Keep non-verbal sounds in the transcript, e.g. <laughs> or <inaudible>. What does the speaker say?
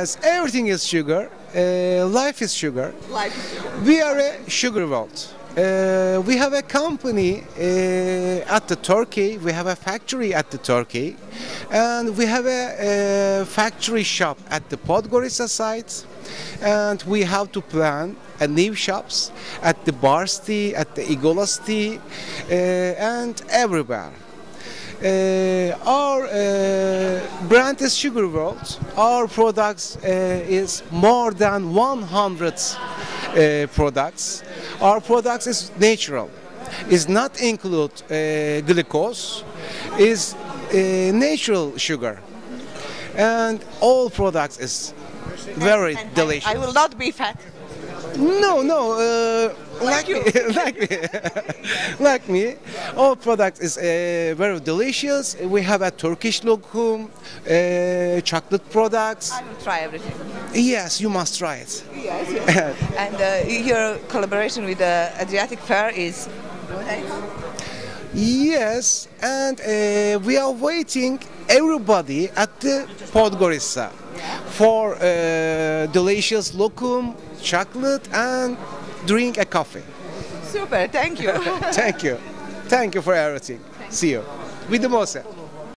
Yes, everything is sugar. Uh, life is sugar. Life We are a sugar world. Uh, we have a company uh, at the Turkey. We have a factory at the Turkey, and we have a, a factory shop at the Podgorica site. And we have to plan a new shops at the Barsti, at the Igolasti, uh, and everywhere. Uh, our brand is Sugar World. Our products uh, is more than 100 uh, products. Our products is natural. Is not include uh, glucose. Is uh, natural sugar, and all products is very And I- delicious. I, will not be fat. No, no, uh, like, you. me, <laughs> like me, <laughs> like me. All products is uh, very delicious. We have a Turkish lokum, uh, chocolate products. I will try everything. Yes, you must try it. Yes. <laughs> and uh, your collaboration with the Adriatic Fair is. Yes, and uh, we are waiting everybody at the Podgorica for uh, delicious lokum, chocolate, and drink a coffee. Super, thank you. <laughs> Thank you. Thank you for everything. See you. With the Mose.